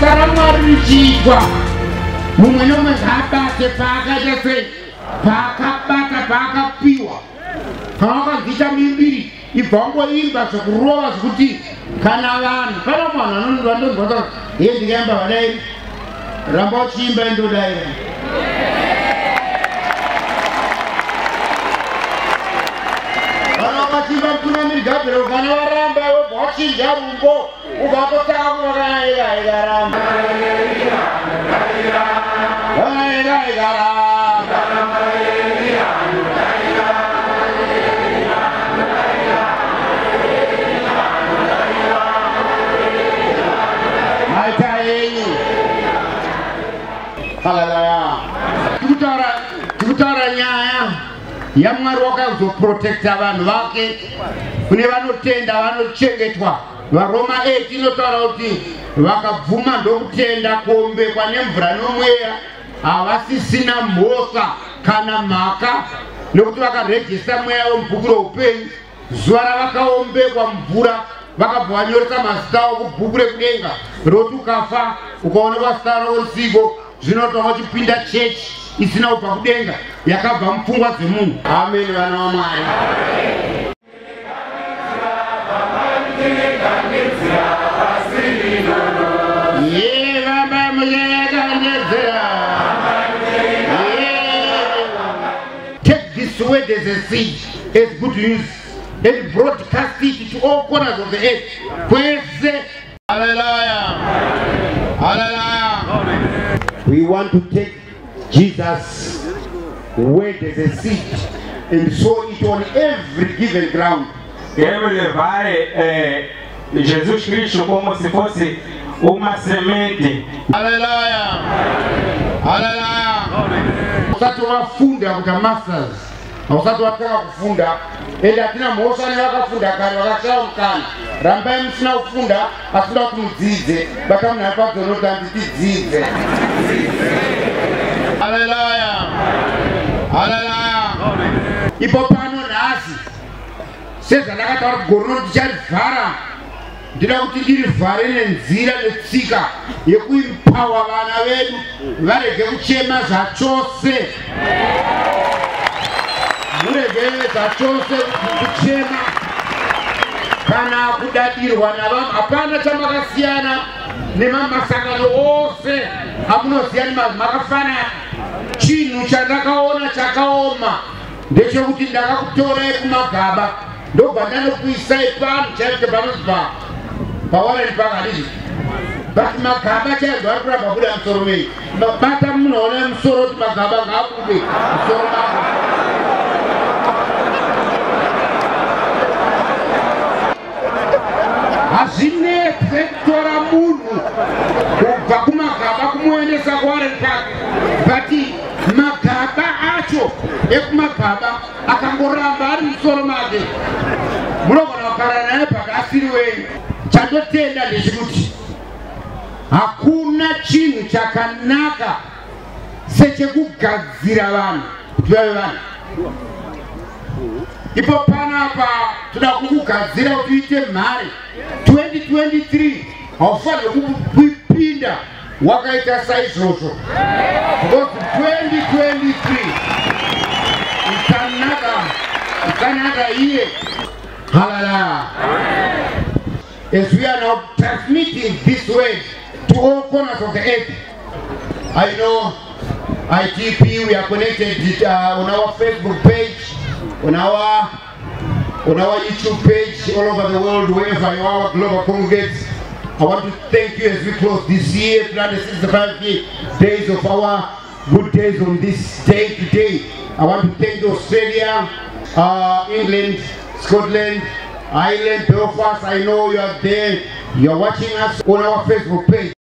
zvakaitwa mumwe nomwe ngaabate paakaita sei paakabata paakapiwa. Kana wakaziita mimbiri ibva wangoimba zvekurova zvekuti kana vanhu pana vanhu vanondonzwa ye ndikaimba vadai ramba uchiimba indodaira kana wakachimba mutungamiri gabhero kana waramba Bakshi जब उनको वो वापस चाप लगाएगा राम लगाएगा Ram Hallelujah. Yamwari wakazoprotekta vanhu vake. Kune vanotenda vanochengetwa. Varoma 8 inotaura kuti vakabvuma ndokutenda kuombekwa nemvura nomweya. Havasisina mhosva kana mhaka nekuti vakarejista mweya wemubhuku reupenyu zuva ravakaombekwa mvura vakabva vanyoresa mazita avo kubhuku rekudenga. Roti ukafa ukaonekwa zita ravo risiko zvinotanga uchipinda chechi isina kubva kudenga yakabva mupfungwa dzemunhu ameni vana vamwari Ye, vamba muchekandedzera. Ye. Take this word as a seed, as good news, and broadcast it to all corners of the earth. Kwese. Hallelujah. Hallelujah. We want to take Jesus' word as a seed and sow it on every given ground. Levar é, Jesus Cristo como se fosse uma semente. Aleluia! Aleluia! usati wafunda kuta masters hausati watanga kufunda ende atina mhosva nevakafunda kare vakashaya mukana rambai musina kufunda asida kuti mudzidze bata munhu apadzo handiti dzidze haleluya haleluya ipo pano nhasi. Sezvandakataura kuti goro noti ticharivhara ndida kuti ndirivhare nenzira netsika yekuimpawa vana vedu varege kuchema zvachose. Murege zvachose kuchema. Kana kudadirwa navanhu hapana chamakasiyana nemamasangano ose. Amunoziva nemamakafana chinhu chandakaona chakaoma ndechekuti ndakakutorai kumagaba. Ndobva ndanokuisai pano chaicho panozwa pawareni pakadizvi but magaba chaizvo ari kuramba kuda musoro mei bata munoona musoro kuti magaba ngaabude. Musoro mako. Hazvinetse kutora ekumagaba akangoramba ari musoro make. Munogona kugara naye pakasiri wenyu chandotenda ndechikuti hakuna chinhu chakanaka sechekugadzira vanhu kuti vave vanhu. Ipo panapa toda kukugadzira kuti uite mhare 2023 haufaniri kupinda wakaita saizvozvo. Because 2023 ikanaka iye halala. As we are now transmitting this word to all corners of the earth. I know itp we are connected uh, on our facebook page on our on our youtube page all over the world wherever you are global congregates i want to thank you as we close this year 365 days of our good days on this day today. I want to thank australia uh, england scotland ireland belfast i know you are there. You are watching us on our facebook page